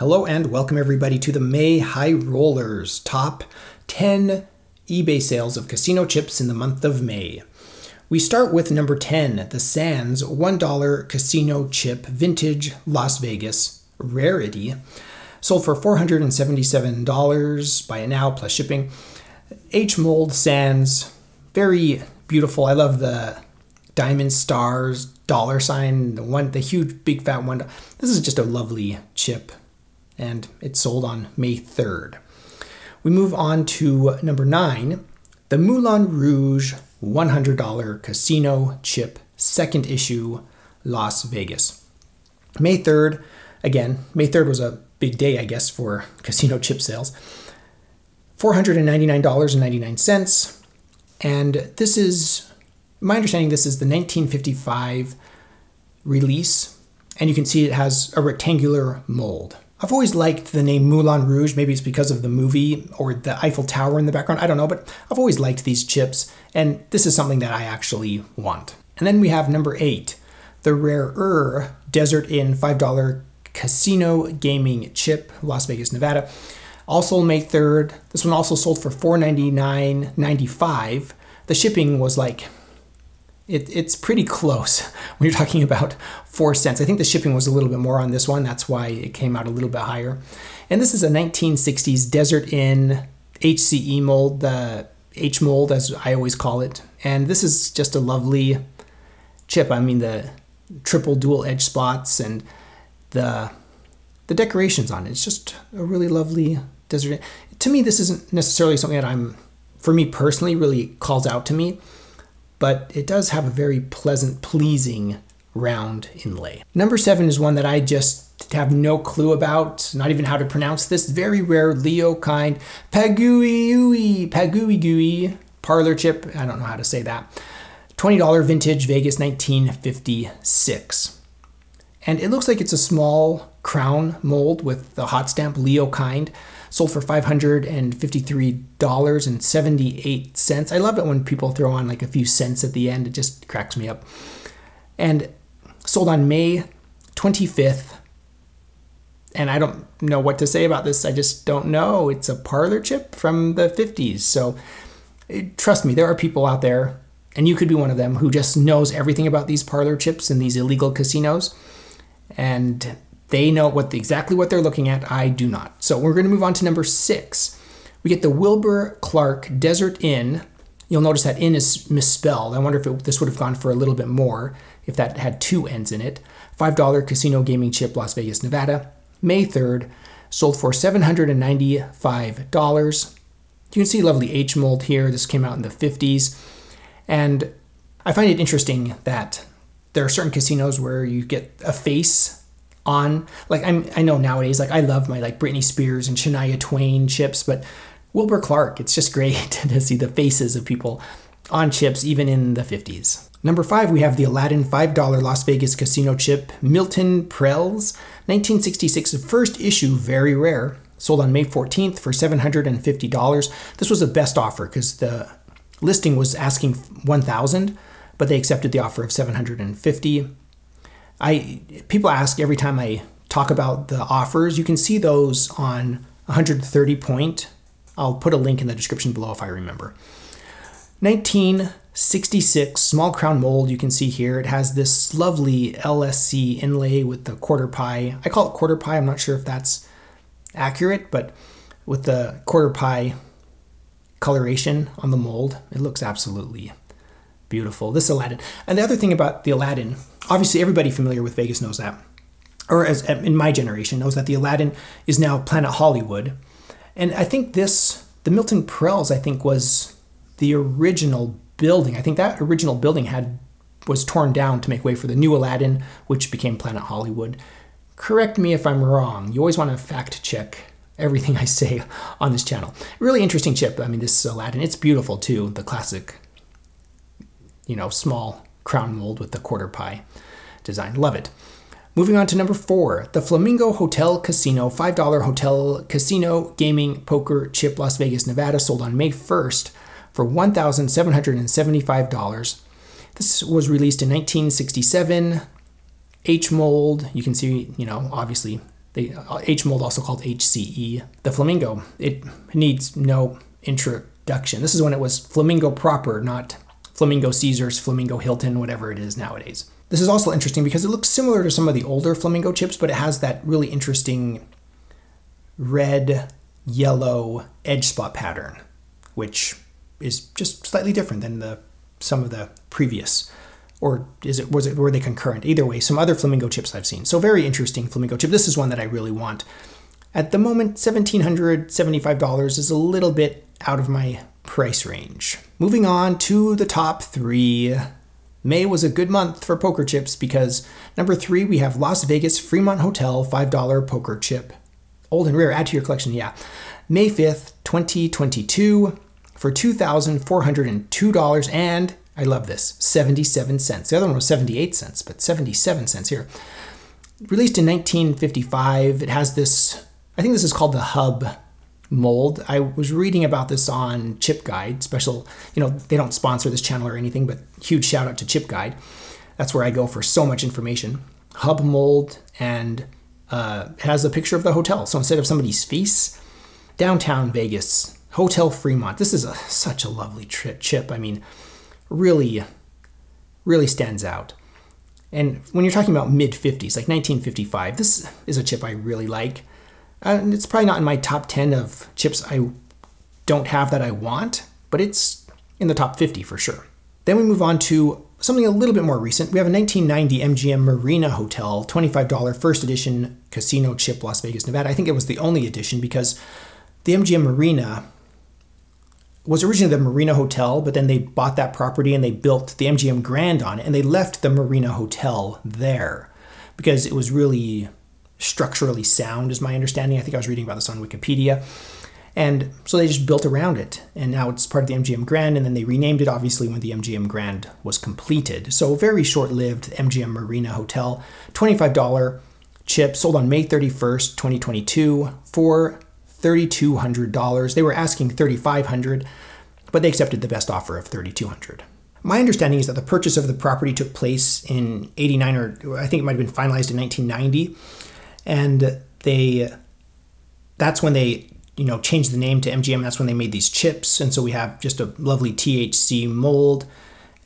Hello and welcome everybody to the May High Rollers top 10 eBay sales of casino chips in the month of May. We start with number 10, the Sands $1 casino chip vintage Las Vegas rarity. Sold for $477 by now plus shipping. H mold Sands, very beautiful. I love the diamond stars, dollar sign, the one, the huge big fat one. This is just a lovely chip and it sold on May 3rd. We move on to number nine, the Moulin Rouge $100 Casino Chip Second Issue Las Vegas. May 3rd, again, May 3rd was a big day, I guess, for casino chip sales. $499.99. And this is, my understanding, this is the 1955 release. And you can see it has a rectangular mold. I've always liked the name Moulin Rouge. Maybe it's because of the movie or the Eiffel Tower in the background. I don't know, but I've always liked these chips, and this is something that I actually want. And then we have number eight, the rarer Desert Inn $5 Casino Gaming Chip, Las Vegas, Nevada. Also May 3rd. This one also sold for $499.95. The shipping was like it, it's pretty close when you're talking about four cents. I think the shipping was a little bit more on this one. That's why it came out a little bit higher. And this is a 1960s Desert Inn HCE mold, the H mold as I always call it. And this is just a lovely chip. I mean the triple dual edge spots and the the decorations on it. It's just a really lovely desert. Inn. To me, this isn't necessarily something that I'm, for me personally, really calls out to me but it does have a very pleasant, pleasing round inlay. Number seven is one that I just have no clue about, not even how to pronounce this. Very rare Leo kind Pagui Pagui parlor chip. I don't know how to say that. $20 vintage Vegas 1956. And it looks like it's a small crown mold with the hot stamp Leo kind sold for $553.78. I love it when people throw on like a few cents at the end. It just cracks me up. And sold on May 25th. And I don't know what to say about this. I just don't know. It's a parlor chip from the 50s. So trust me, there are people out there, and you could be one of them, who just knows everything about these parlor chips and these illegal casinos. And they know what the, exactly what they're looking at. I do not. So we're going to move on to number six. We get the Wilbur Clark Desert Inn. You'll notice that inn is misspelled. I wonder if it, this would have gone for a little bit more if that had two N's in it. $5 casino gaming chip, Las Vegas, Nevada. May 3rd, sold for $795. You can see lovely H mold here. This came out in the 50s. And I find it interesting that there are certain casinos where you get a face on like I'm I know nowadays like I love my like Britney Spears and Shania Twain chips, but Wilbur Clark, it's just great to see the faces of people on chips even in the 50s. Number five, we have the Aladdin $5 Las Vegas casino chip, Milton Prell's, 1966, first issue, very rare, sold on May 14th for $750. This was the best offer because the listing was asking 1000 but they accepted the offer of 750 I people ask every time I talk about the offers. You can see those on 130 point. I'll put a link in the description below if I remember. 1966 small crown mold you can see here it has this lovely LSC inlay with the quarter pie I call it quarter pie I'm not sure if that's accurate but with the quarter pie coloration on the mold it looks absolutely beautiful this Aladdin and the other thing about the Aladdin obviously everybody familiar with Vegas knows that, or as uh, in my generation knows that the Aladdin is now Planet Hollywood, and I think this the Milton Prell's I think was the original building. I think that original building had was torn down to make way for the new Aladdin, which became Planet Hollywood. Correct me if I'm wrong. You always want to fact check everything I say on this channel. Really interesting chip. I mean, this is Aladdin, it's beautiful too. The classic, you know, small crown mold with the quarter pie design. Love it. Moving on to number four, the Flamingo Hotel Casino, $5 hotel casino gaming poker chip, Las Vegas, Nevada, sold on May 1st for $1,775. This was released in 1967. H mold, you can see, you know, obviously the uh, H mold also called HCE. The flamingo, it needs no introduction. This is when it was flamingo proper, not flamingo Caesars, flamingo Hilton, whatever it is nowadays. This is also interesting because it looks similar to some of the older flamingo chips, but it has that really interesting red, yellow edge spot pattern, which is just slightly different than the some of the previous or is it was it were they concurrent? Either way, some other flamingo chips I've seen. So very interesting flamingo chip. This is one that I really want. At the moment, $1,775 is a little bit out of my price range. Moving on to the top three. May was a good month for poker chips because number three, we have Las Vegas Fremont Hotel $5 poker chip. Old and rare, add to your collection, yeah. May 5th, 2022 for $2,402 and I love this. 77 cents. The other one was 78 cents, but 77 cents here. Released in 1955, it has this, I think this is called the hub mold. I was reading about this on Chip Guide, special, you know, they don't sponsor this channel or anything, but huge shout out to Chip Guide. That's where I go for so much information. Hub mold, and uh, has a picture of the hotel. So instead of somebody's face, downtown Vegas, Hotel Fremont. This is a, such a lovely trip, chip. I mean, really, really stands out. And when you're talking about mid 50s, like 1955, this is a chip I really like. Uh, and it's probably not in my top 10 of chips I don't have that I want, but it's in the top 50 for sure. Then we move on to something a little bit more recent. We have a 1990 MGM Marina Hotel, $25 first edition casino chip, Las Vegas, Nevada. I think it was the only edition because the MGM Marina was originally the Marina Hotel, but then they bought that property and they built the MGM Grand on it, and they left the Marina Hotel there because it was really structurally sound, is my understanding. I think I was reading about this on Wikipedia. And so they just built around it, and now it's part of the MGM Grand, and then they renamed it obviously when the MGM Grand was completed. So very short-lived MGM Marina Hotel, $25 chip sold on May 31st, 2022 for $3,200. They were asking 3,500, but they accepted the best offer of 3,200. My understanding is that the purchase of the property took place in 89 or I think it might have been finalized in 1990 and they that's when they you know changed the name to MGM that's when they made these chips and so we have just a lovely THC mold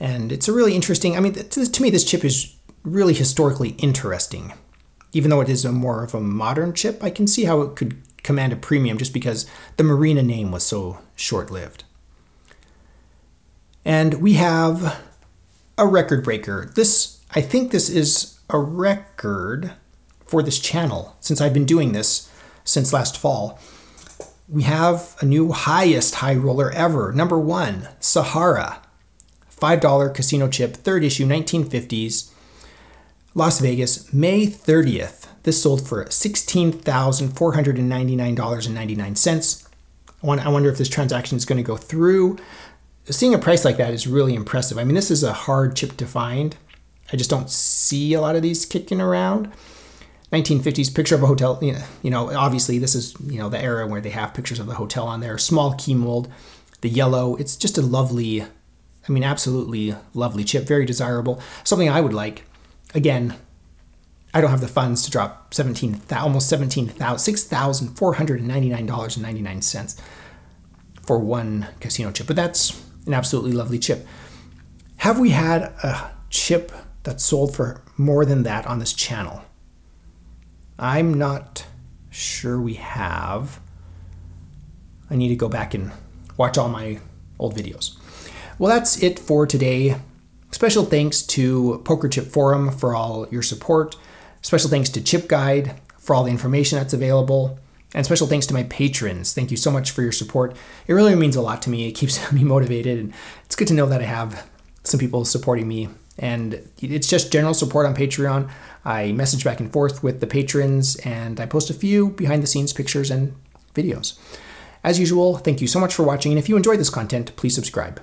and it's a really interesting I mean to, to me this chip is really historically interesting even though it is a more of a modern chip I can see how it could command a premium just because the Marina name was so short lived. And we have a record breaker. This, I think this is a record for this channel since I've been doing this since last fall. We have a new highest high roller ever. Number one, Sahara. $5 casino chip, third issue, 1950s. Las Vegas, May 30th. This sold for $16,499.99. I wonder if this transaction is going to go through. Seeing a price like that is really impressive. I mean, this is a hard chip to find. I just don't see a lot of these kicking around. 1950s picture of a hotel. You know, obviously this is you know the era where they have pictures of the hotel on there. Small key mold, the yellow. It's just a lovely, I mean, absolutely lovely chip. Very desirable. Something I would like. Again, I don't have the funds to drop 17, almost 17,000, $6,499.99 for one casino chip. But that's an absolutely lovely chip. Have we had a chip that sold for more than that on this channel? I'm not sure we have. I need to go back and watch all my old videos. Well, that's it for today. Special thanks to Poker Chip Forum for all your support. Special thanks to Chip Guide for all the information that's available. And special thanks to my patrons. Thank you so much for your support. It really means a lot to me. It keeps me motivated. And it's good to know that I have some people supporting me. And it's just general support on Patreon. I message back and forth with the patrons, and I post a few behind the scenes pictures and videos. As usual, thank you so much for watching. And if you enjoyed this content, please subscribe.